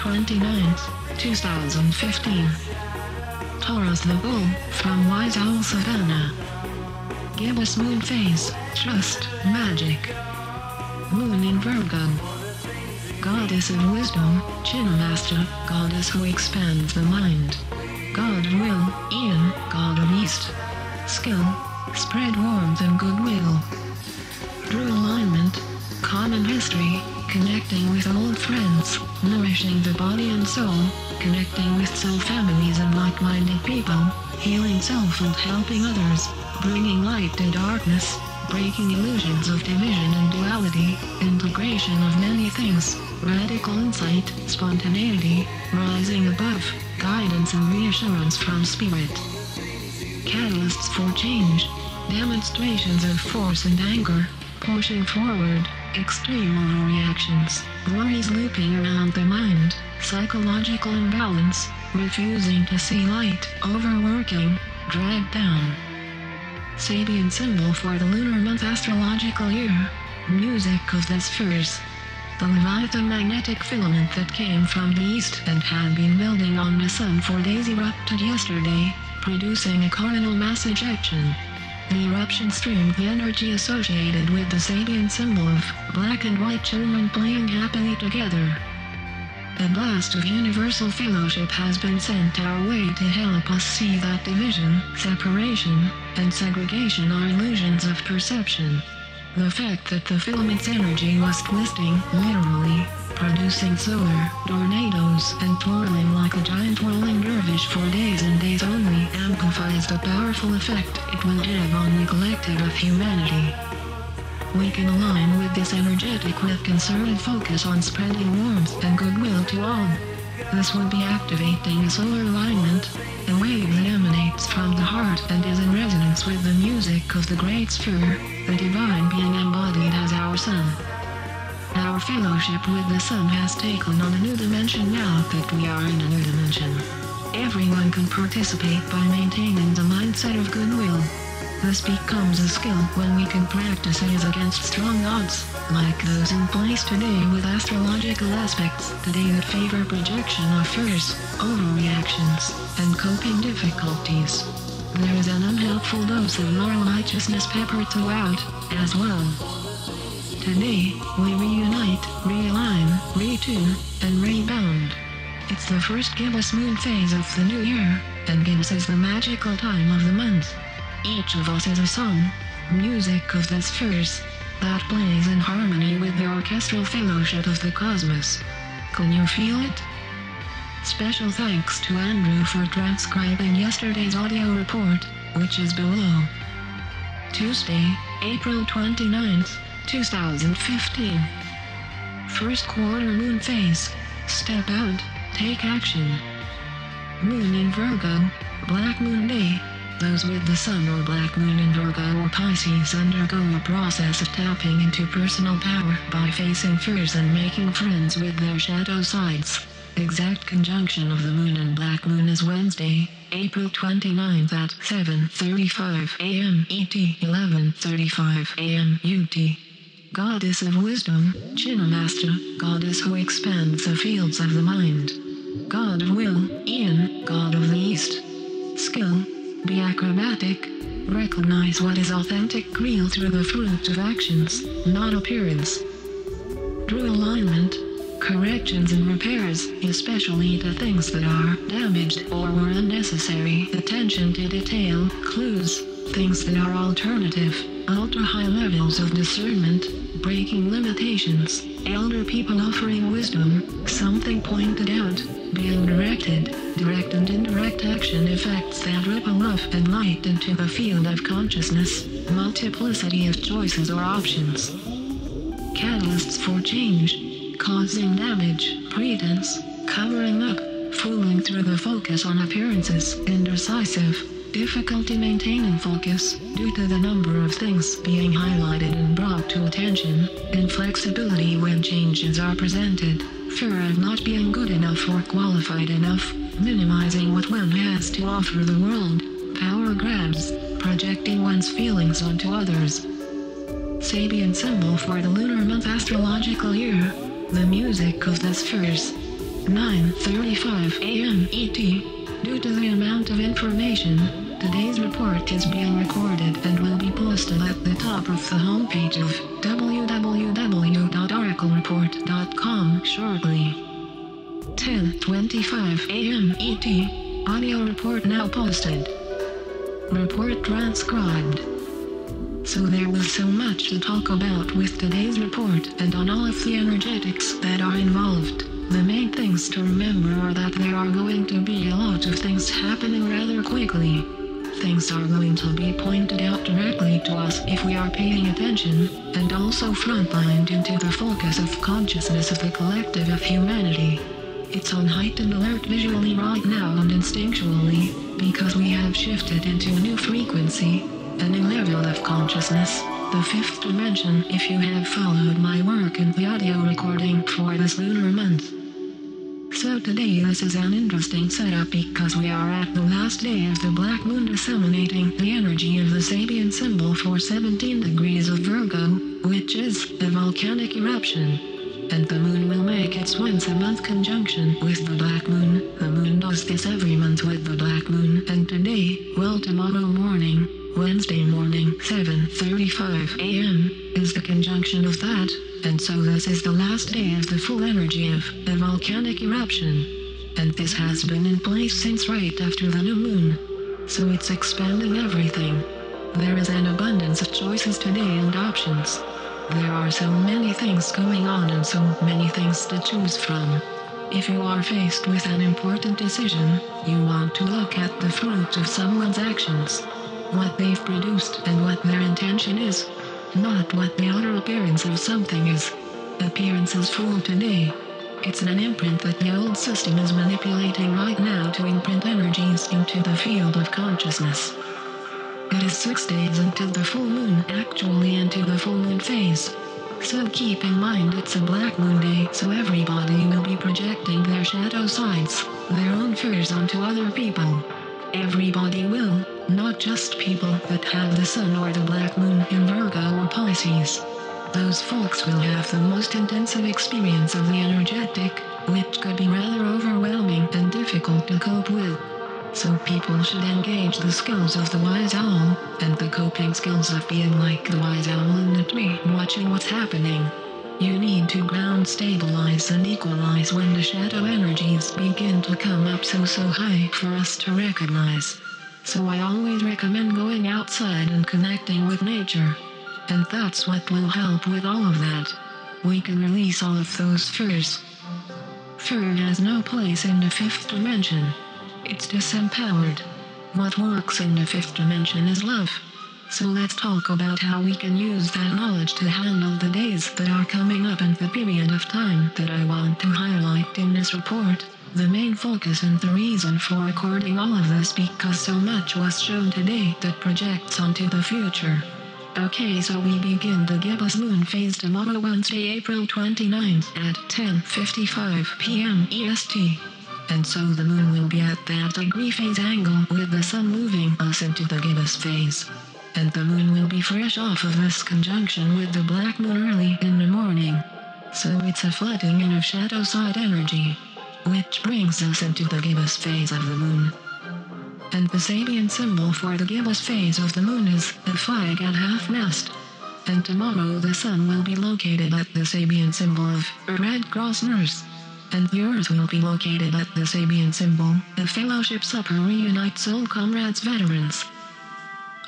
29th, 2015. Taurus the Bull, from Wise Owl Savannah. Gibbous Moon Phase, Trust, Magic. Moon in Virgo. Goddess of Wisdom, Chin Master, Goddess who expands the mind. God Will, Ian, God of East. Skill, spread warmth and goodwill. True alignment, common history, connecting with old friends, nourishing the body and soul, connecting with soul families and like-minded people, healing self and helping others, bringing light to darkness, breaking illusions of division and duality, integration of many things, radical insight, spontaneity, rising above, guidance and reassurance from spirit. Catalysts for change, demonstrations of force and anger, pushing forward, extreme reactions, worries looping around the mind, psychological imbalance, refusing to see light, overworking, dragged down. Sabian symbol for the lunar month astrological year. Music of the spheres. The Leviathan magnetic filament that came from the east and had been building on the sun for days erupted yesterday, producing a coronal mass ejection. The eruption streamed the energy associated with the Sabian symbol of black and white children playing happily together. A blast of universal fellowship has been sent our way to help us see that division, separation, and segregation are illusions of perception. The fact that the filament's energy was twisting, literally, producing solar tornadoes and twirling like a giant whirling dervish for days and days only amplifies the powerful effect it will have on the collective of humanity. We can align with this energetic with concerted focus on spreading warmth and goodwill to all. This would be activating a solar alignment, a wave that emanates from the heart and is in resonance with the music of the great sphere, the divine being embodied as our sun. Our fellowship with the sun has taken on a new dimension now that we are in a new dimension. Everyone can participate by maintaining the mindset of goodwill. This becomes a skill when we can practice it against strong odds, like those in place today with astrological aspects today that favor projection of fears, overreactions, and coping difficulties. There is an unhelpful dose of moral righteousness peppered throughout, as well. Today, we reunite, realign, retune, and rebound. It's the first gibbous moon phase of the new year, and gibbous is the magical time of the month. Each of us is a song, music of the spheres, that plays in harmony with the orchestral fellowship of the cosmos. Can you feel it? Special thanks to Andrew for transcribing yesterday's audio report, which is below. Tuesday, April 29th, 2015. First quarter moon phase. Step out, take action. Moon in Virgo, Black Moon Day, those with the Sun or Black Moon in Virgo or Pisces undergo a process of tapping into personal power by facing fears and making friends with their shadow sides. Exact conjunction of the Moon and Black Moon is Wednesday, April 29th at 7.35 a.m. ET 11.35 a.m. UT. Goddess of Wisdom, Master, Goddess who expands the fields of the mind. God of Will, Ian, God of the East. Skill, be acrobatic. Recognize what is authentic real through the fruit of actions, not appearance. True alignment. Corrections and repairs, especially the things that are damaged or were unnecessary. Attention to detail, clues, things that are alternative, ultra high levels of discernment, breaking limitations, elder people offering wisdom, something pointed out, being directed, direct and indirect action effects that ripple up and light into the field of consciousness, multiplicity of choices or options. Catalysts for change, causing damage, pretense, covering up, fooling through the focus on appearances, indecisive, difficulty maintaining focus due to the number of things being highlighted and brought to attention, inflexibility when changes are presented, fear of not being good enough or qualified enough, minimizing what one has to offer the world, power grabs, projecting one's feelings onto others. Sabian symbol for the lunar month astrological year, the music of the spheres. 9:35 a.m. ET. Due to the amount of information, today's report is being recorded and will be posted at the top of the homepage of www.oraclereport.com shortly. 10:25 a.m. ET. Audio report now posted. Report transcribed. So there was so much to talk about with today's report and on all of the energetics that are involved. The main things to remember are that there are going to be a lot of things happening rather quickly. Things are going to be pointed out directly to us if we are paying attention, and also frontlined into the focus of consciousness of the collective of humanity. It's on heightened alert visually right now and instinctually, because we have shifted into a new frequency, a new level of consciousness, the fifth dimension if you have followed my work in the audio recording for this lunar month. So today this is an interesting setup because we are at the last day of the black moon disseminating the energy of the Sabian symbol for 17 degrees of Virgo, which is the volcanic eruption. And the moon will make its once a month conjunction with the black moon. The moon does this every month with the black moon. And today, well tomorrow morning, Wednesday morning, 7.35 a.m., is the conjunction of that, and so this is the last day of the full energy of a volcanic eruption. And this has been in place since right after the new moon. So it's expanding everything. There is an abundance of choices today and options. There are so many things going on and so many things to choose from. If you are faced with an important decision, you want to look at the fruit of someone's actions what they've produced and what their intention is, not what the outer appearance of something is. Appearances fool today. It's an imprint that the old system is manipulating right now to imprint energies into the field of consciousness. It is six days until the full moon actually into the full moon phase. So keep in mind it's a black moon day so everybody will be projecting their shadow sides, their own fears onto other people. Everybody will, not just people that have the sun or the black moon in Virgo or Pisces. Those folks will have the most intensive experience of the energetic, which could be rather overwhelming and difficult to cope with. So people should engage the skills of the wise owl, and the coping skills of being like the wise owl in the tree watching what's happening. You need to ground stabilize and equalize when the shadow energies begin to come up so so high for us to recognize. So I always recommend going outside and connecting with nature. And that's what will help with all of that. We can release all of those fears. Fear has no place in the fifth dimension. It's disempowered. What works in the fifth dimension is love. So let's talk about how we can use that knowledge to handle the days that are coming up and the period of time that I want to highlight in this report. The main focus and the reason for recording all of this because so much was shown today that projects onto the future. Okay, so we begin the gibbous moon phase tomorrow Wednesday, April 29th at 10.55 p.m. EST. And so the moon will be at that degree phase angle with the sun moving us into the gibbous phase and the moon will be fresh off of this conjunction with the black moon early in the morning. So it's a flooding in of shadow side energy, which brings us into the gibbous phase of the moon. And the Sabian symbol for the gibbous phase of the moon is the flag at half-mast. And tomorrow the sun will be located at the Sabian symbol of Red Cross nurse. And the earth will be located at the Sabian symbol, the Fellowship Supper reunites Soul Comrades Veterans.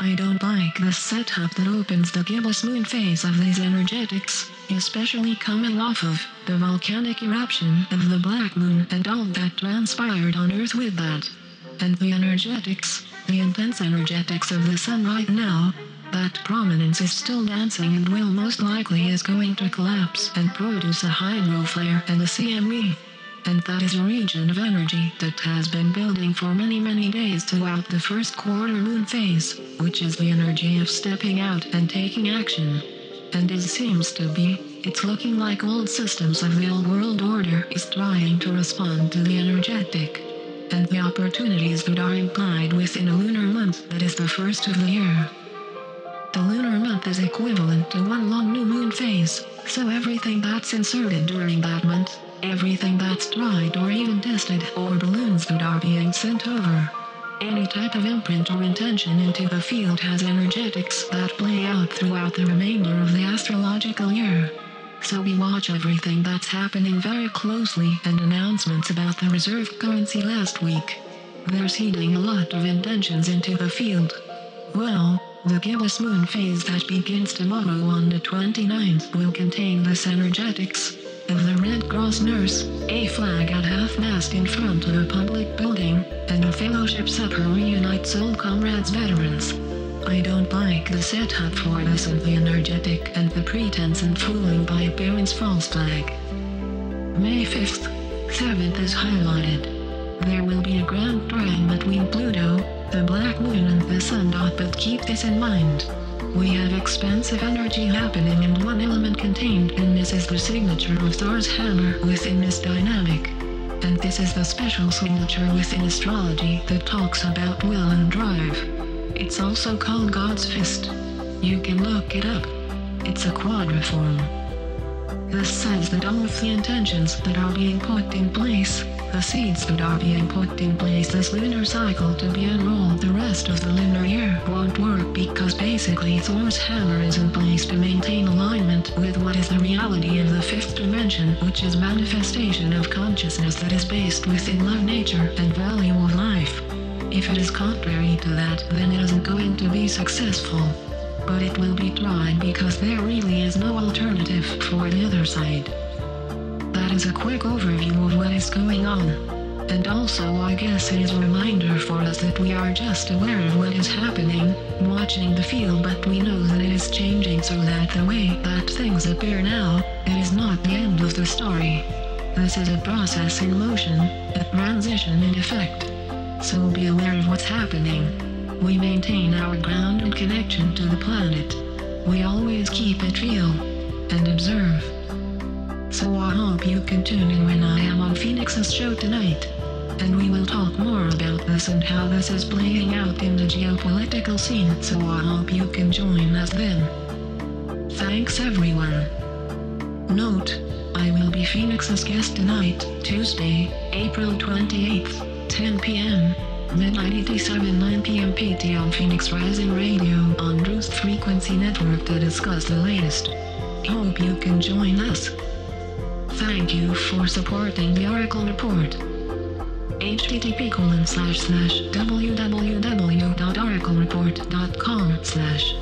I don't like the setup that opens the gibbous moon phase of these energetics, especially coming off of the volcanic eruption of the black moon and all that transpired on Earth with that. And the energetics, the intense energetics of the sun right now, that prominence is still dancing and will most likely is going to collapse and produce a hydro flare and a CME and that is a region of energy that has been building for many many days throughout the first quarter moon phase, which is the energy of stepping out and taking action. And it seems to be, it's looking like old systems of the old world order is trying to respond to the energetic. And the opportunities that are implied within a lunar month that is the first of the year. The lunar month is equivalent to one long new moon phase, so everything that's inserted during that month everything that's tried or even tested, or balloons that are being sent over. Any type of imprint or intention into the field has energetics that play out throughout the remainder of the astrological year. So we watch everything that's happening very closely and announcements about the reserve currency last week. They're seeding a lot of intentions into the field. Well, the gibbous moon phase that begins tomorrow on the 29th will contain this energetics. The Red Cross nurse, a flag at half-mast in front of a public building, and a fellowship supper reunites old comrades veterans. I don't like the setup for this and the energetic and the pretense and fooling by appearance false flag. May 5th, 7th is highlighted. There will be a grand trine between Pluto, the Black Moon and the Sun. But keep this in mind. We have expansive energy happening and one element contained and this is the signature of Thor's hammer within this dynamic. And this is the special signature within astrology that talks about will and drive. It's also called God's fist. You can look it up. It's a quadriform. This says that all of the intentions that are being put in place the seeds that are being put in place this lunar cycle to be unrolled the rest of the lunar year won't work because basically Thor's hammer is in place to maintain alignment with what is the reality of the fifth dimension which is manifestation of consciousness that is based within love nature and value of life. If it is contrary to that then it isn't going to be successful. But it will be tried because there really is no alternative for the other side is a quick overview of what is going on. And also I guess it is a reminder for us that we are just aware of what is happening, watching the field but we know that it is changing so that the way that things appear now, it is not the end of the story. This is a process in motion, a transition in effect. So be aware of what's happening. We maintain our grounded connection to the planet. We always keep it real. And observe. So I hope you can tune in when I am on Phoenix's show tonight. And we will talk more about this and how this is playing out in the geopolitical scene. So I hope you can join us then. Thanks everyone. Note, I will be Phoenix's guest tonight, Tuesday, April 28th, 10 p.m. Midnight 87 9 p.m. PT on Phoenix Rising Radio on Roost Frequency Network to discuss the latest. Hope you can join us. Thank you for supporting the Oracle Report. http colon slash slash www.oraclereport.com slash